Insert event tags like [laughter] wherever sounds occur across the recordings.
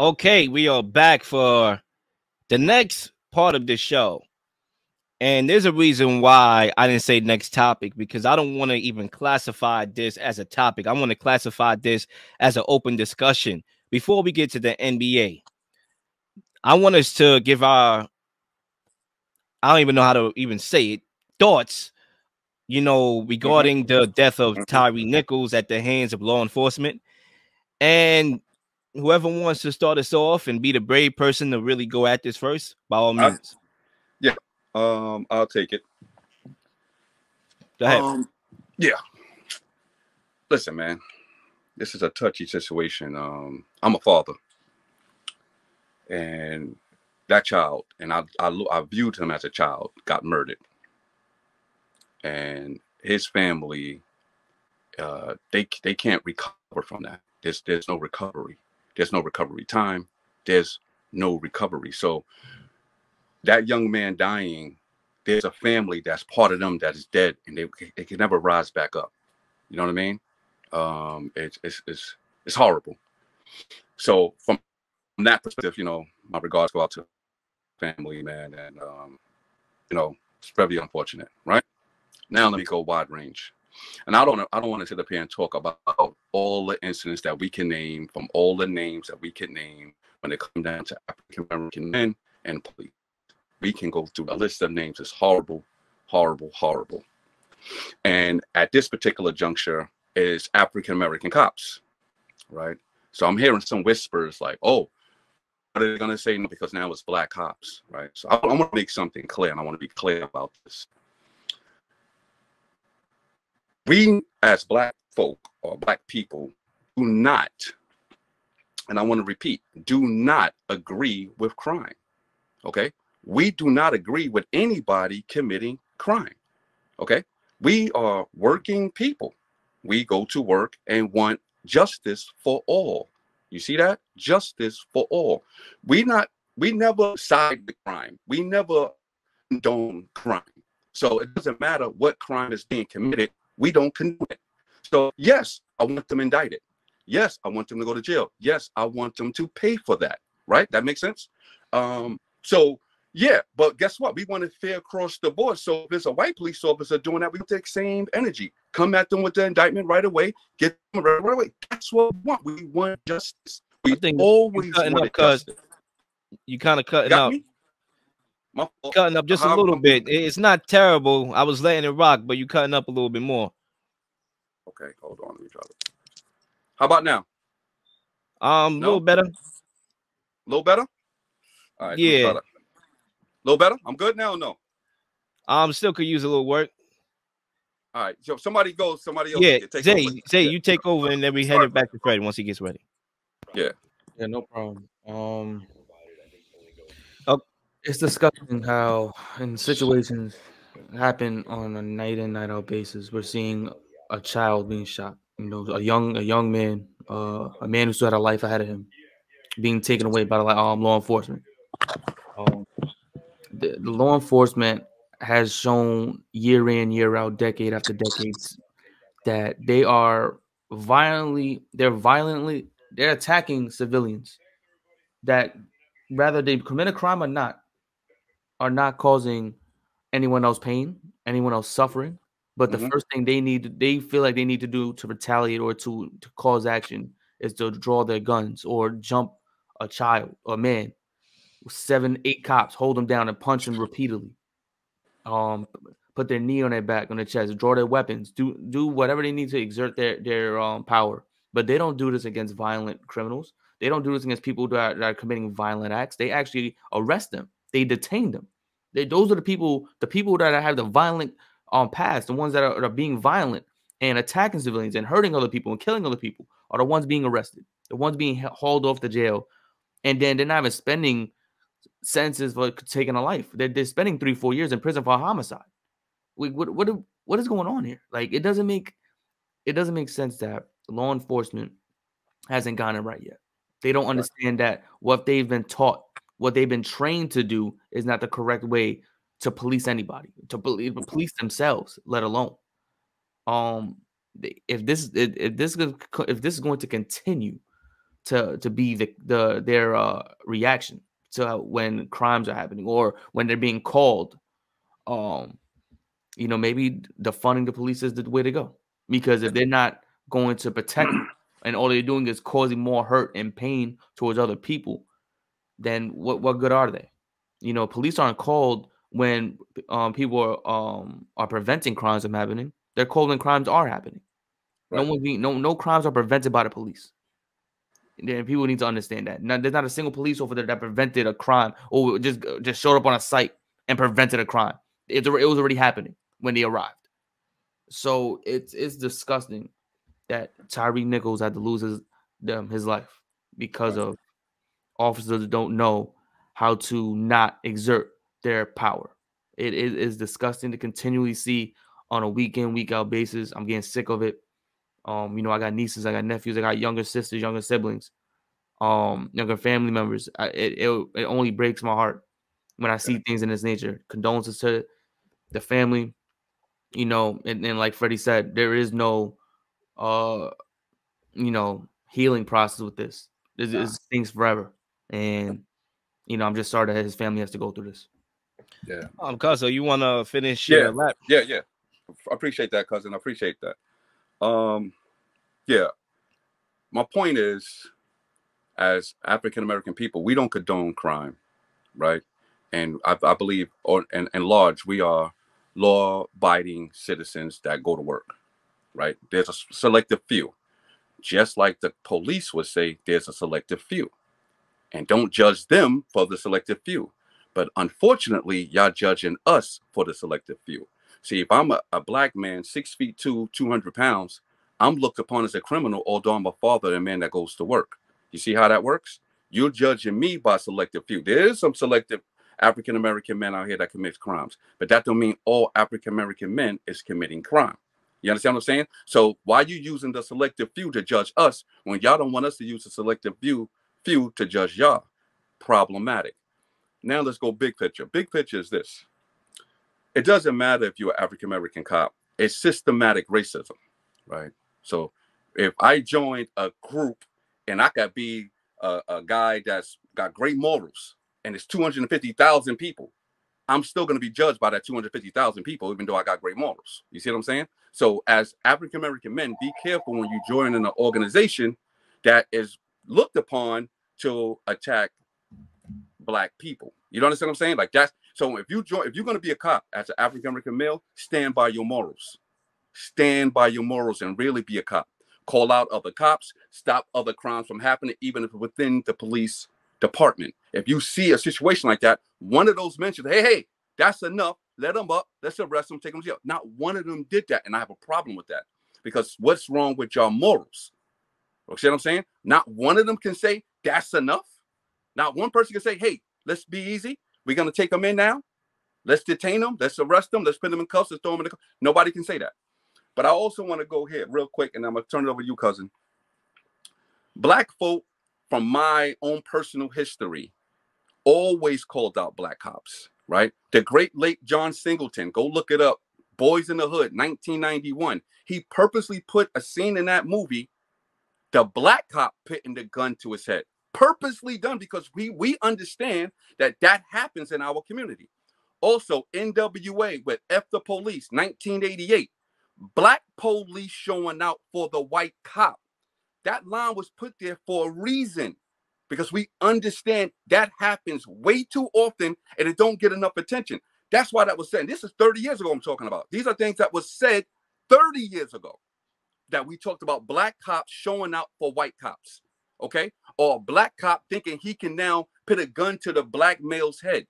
Okay, we are back for the next part of the show. And there's a reason why I didn't say next topic because I don't want to even classify this as a topic. I want to classify this as an open discussion before we get to the NBA. I want us to give our I don't even know how to even say it thoughts, you know, regarding mm-hmm. the death of Tyre Nichols at the hands of law enforcement. And whoever wants to start us off and be the brave person to really go at this first, by all means. yeah, um, I'll take it. Go ahead. Um, yeah. Listen, man, this is a touchy situation. Um, I'm a father, and that child, and I, I, I viewed him as a child, got murdered, and his family, uh, they they can't recover from that. There's there's no recovery. There's no recovery time. There's no recovery. So that young man dying, there's a family that's part of them that is dead, and they, they can never rise back up. You know what I mean? Um, it's it's it's it's horrible. So from, that perspective, you know, my regards go out to family, man, and um, you know, it's very unfortunate, right? Now let me go wide range. And I don't I don't want to sit up here and talk about all the incidents that we can name from all the names that we can name when it comes down to African American men and police. We can go through a list of names. It's horrible, horrible, horrible. And at this particular juncture is African American cops, right? So I'm hearing some whispers like, oh, what are they going to say? No, because now it's black cops, right? So I, I want to make something clear, and I want to be clear about this we as black folk or black people do not and i want to repeat do not agree with crime okay? We do not agree with anybody committing crime okay? We are working people. We go to work and want justice for all. You see that? Justice for all. We not we never side the crime. We never condone crime. So it doesn't matter what crime is being committed we don't condone it. So, yes, I want them indicted. Yes, I want them to go to jail. Yes, I want them to pay for that. Right? That makes sense. Um, so, yeah, but guess what? We want it fair across the board. So if there's a white police officer doing that, we take same energy. Come at them with the indictment right away. Get them right, right away. That's what we want. We want justice. We think always want justice. You kind of cutting up. Me? Cutting up just a little bit. It's not terrible. I was letting it rock, but you cutting up a little bit more. Okay, hold on. Let me try it. How about now? Um, a no? little better. A little better. All right. Yeah. A little better. I'm good now. no. Um, still could use a little work. All right. So somebody goes. Somebody else. Yeah. Zay, over. Zay, yeah. you take over, and then we head it back to Fred once he gets ready. Yeah. Yeah. No problem. Um it's disgusting how in situations happen on a night in night out basis we're seeing a child being shot you know a young a young man uh, a man who still had a life ahead of him being taken away by the um, law enforcement um, the, the law enforcement has shown year in year out decade after decades that they are violently they're violently they're attacking civilians that rather they commit a crime or not are not causing anyone else pain, anyone else suffering. But mm-hmm. the first thing they need, they feel like they need to do to retaliate or to, to cause action is to draw their guns or jump a child, a man, seven, eight cops, hold them down and punch them repeatedly. Um, put their knee on their back, on their chest, draw their weapons, do do whatever they need to exert their their um power. But they don't do this against violent criminals. They don't do this against people that are, that are committing violent acts. They actually arrest them they detain them. They, those are the people, the people that have the violent um past, the ones that are, are being violent and attacking civilians and hurting other people and killing other people are the ones being arrested, the ones being hauled off to jail, and then they're not even spending sentences for taking a life. They're, they're spending three, four years in prison for a homicide. We, what, what, what is going on here? Like, it doesn't make, it doesn't make sense that law enforcement hasn't gotten it right yet. They don't understand that what they've been taught what they've been trained to do is not the correct way to police anybody, to police themselves, let alone. Um, if this if this if this is going to continue, to to be the the their uh, reaction to when crimes are happening or when they're being called. Um, you know, maybe defunding the police is the way to go because if they're not going to protect [clears throat] and all they're doing is causing more hurt and pain towards other people, then what what good are they? You know, police aren't called when um, people are um, are preventing crimes from happening. They're when crimes are happening. Right. No one being no no crimes are prevented by the police. And people need to understand that. Now, there's not a single police officer that prevented a crime or just just showed up on a site and prevented a crime. It, it was already happening when they arrived. So it's it's disgusting that Tyre Nichols had to lose his them his life because right. of officers don't know how to not exert their power. It is disgusting to continually see on a week in, week out basis. I'm getting sick of it. Um, you know, I got nieces, I got nephews, I got younger sisters, younger siblings, um, younger family members. I, it, it it only breaks my heart when I see things in this nature. Condolences to the family, you know, and, and like Freddie said, there is no uh you know healing process with this. This is things forever. And you know, I'm just sorry that his family has to go through this. Yeah. Um, cousin, you want to finish? Yeah, yeah, yeah. I appreciate that, cousin. I appreciate that. Um, yeah. My point is, as African American people, we don't condone crime, right? And I, I believe, or and, and large, we are law-abiding citizens that go to work, right? There's a selective few, just like the police would say. There's a selective few, and don't judge them for the selective few. But unfortunately, y'all judging us for the selective few. See, if I'm a, a black man, six feet two, 200 pounds, I'm looked upon as a criminal, although I'm a father and a man that goes to work. You see how that works? You're judging me by selective few. There is some selective African American men out here that commits crimes, but that don't mean all African American men is committing crime. You understand what I'm saying? So why are you using the selective few to judge us when y'all don't want us to use the selective few few to judge y'all? Problematic. Now let's go big picture. Big picture is this it doesn't matter if you're African American cop, it's systematic racism, right? So if I joined a group and I could be a, a guy that's got great morals and it's 250,000 people, I'm still going to be judged by that 250,000 people, even though I got great morals. You see what I'm saying? So, as African American men, be careful when you join in an organization that is looked upon to attack black people. You understand what I'm saying? Like that's so if you join, if you're gonna be a cop as an African American male, stand by your morals. Stand by your morals and really be a cop. Call out other cops, stop other crimes from happening, even if within the police department. If you see a situation like that, one of those mentions, hey, hey, that's enough. Let them up. Let's arrest them, take them to jail. Not one of them did that. And I have a problem with that because what's wrong with your morals? You see what I'm saying? Not one of them can say that's enough. Not one person can say, hey, let's be easy. We're going to take them in now. Let's detain them. Let's arrest them. Let's put them in cuffs. Let's throw them in the Nobody can say that. But I also want to go here real quick, and I'm going to turn it over to you, cousin. Black folk, from my own personal history, always called out black cops, right? The great late John Singleton, go look it up. Boyz n the Hood, 1991. He purposely put a scene in that movie, the black cop putting the gun to his head purposely done because we we understand that that happens in our community. Also, NWA with F the Police, 1988, black police showing out for the white cop. That line was put there for a reason because we understand that happens way too often and it don't get enough attention. That's why that was said. This is 30 years ago I'm talking about. These are things that was said 30 years ago that we talked about black cops showing out for white cops okay? Or a black cop thinking he can now put a gun to the black male's head.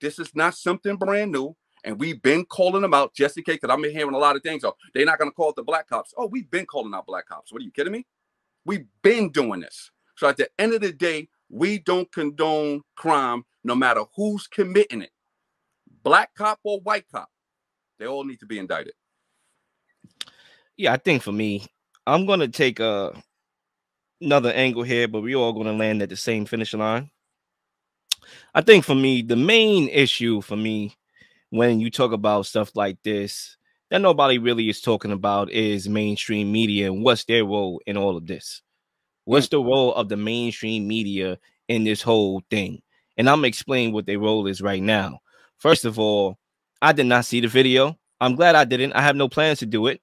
This is not something brand new. And we've been calling them out just in case, because I've been hearing a lot of things. Oh, they're not going to call it the black cops. Oh, we've been calling out black cops. What are you kidding me? We've been doing this. So at the end of the day, we don't condone crime no matter who's committing it. Black cop or white cop, they all need to be indicted. Yeah, I think for me, I'm gonna take a another angle here, but we're all going to land at the same finish line. I think for me, the main issue for me when you talk about stuff like this that nobody really is talking about is mainstream media and what's their role in all of this. What's the role of the mainstream media in this whole thing? And I'm explaining what their role is right now. First of all, I did not see the video. I'm glad I didn't. I have no plans to do it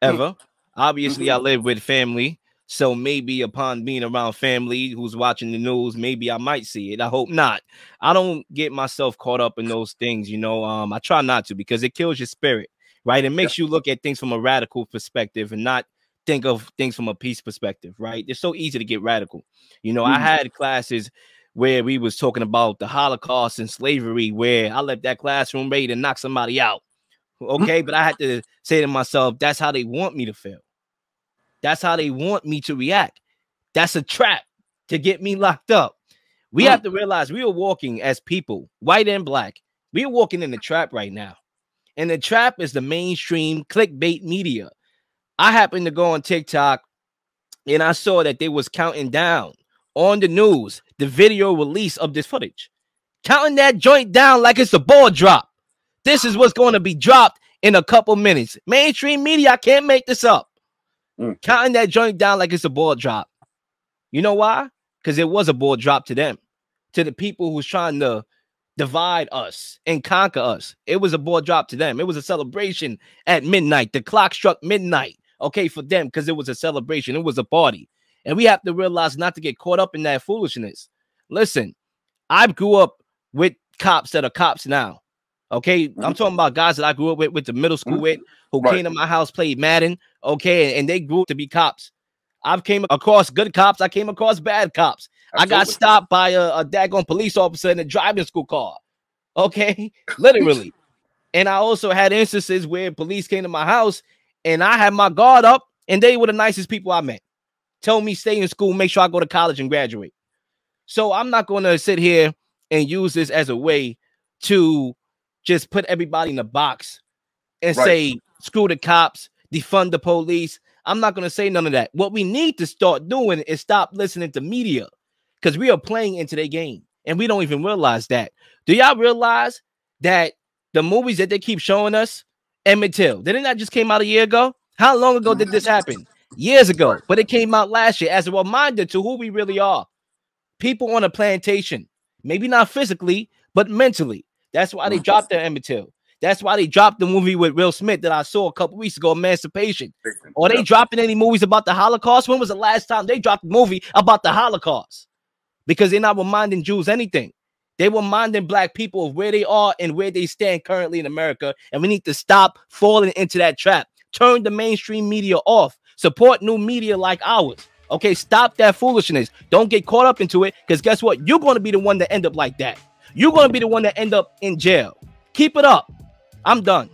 ever. Mm-hmm. Obviously, I live with family. So maybe upon being around family who's watching the news, maybe I might see it. I hope not. I don't get myself caught up in those things, you know. Um, I try not to because it kills your spirit, right? It makes you look at things from a radical perspective and not think of things from a peace perspective, right? It's so easy to get radical. You know, mm-hmm. I had classes where we was talking about the Holocaust and slavery, where I left that classroom ready to knock somebody out. Okay, but I had to say to myself, that's how they want me to feel. That's how they want me to react. That's a trap to get me locked up. We have to realize we are walking as people, white and black. We are walking in the trap right now. And the trap is the mainstream clickbait media. I happened to go on TikTok and I saw that they was counting down on the news the video release of this footage. Counting that joint down like it's a ball drop. This is what's going to be dropped in a couple minutes. Mainstream media, I can't make this up. Mm. Counting that joint down like it's a ball drop. You know why? Because it was a ball drop to them, to the people who's trying to divide us and conquer us. It was a ball drop to them. It was a celebration at midnight. The clock struck midnight, okay, for them, because it was a celebration. It was a party. And we have to realize not to get caught up in that foolishness. Listen, I grew up with cops that are cops now. Okay, I'm mm-hmm. talking about guys that I grew up with, with the middle school mm-hmm. with, who right. came to my house, played Madden, okay, and they grew up to be cops. I've came across good cops. I came across bad cops. Absolutely. I got stopped by a, a daggone police officer in a driving school car. Okay, [laughs] literally. and I also had instances where police came to my house and I had my guard up, and they were the nicest people I met. Told me stay in school, make sure I go to college and graduate. So I'm not going to sit here and use this as a way to just put everybody in a box and right. say screw the cops, defund the police. I'm not going to say none of that. What we need to start doing is stop listening to media because we are playing into their game and we don't even realize that. Do y'all realize that the movies that they keep showing us, Emmett Till, didn't that just came out a year ago? How long ago did this happen? Years ago, but it came out last year as a reminder to who we really are. People on a plantation, maybe not physically, but mentally. That's why they dropped the Emmett Till. That's why they dropped the movie with Will Smith that I saw a couple weeks ago, Emancipation. Are they dropping any movies about the Holocaust? When was the last time they dropped a movie about the Holocaust? Because they're not reminding Jews anything. They were reminding black people of where they are and where they stand currently in America. And we need to stop falling into that trap. Turn the mainstream media off. Support new media like ours. Okay, stop that foolishness. Don't get caught up into it because guess what? You're going to be the one that end up like that. You're going to be the one that end up in jail. Keep it up. I'm done.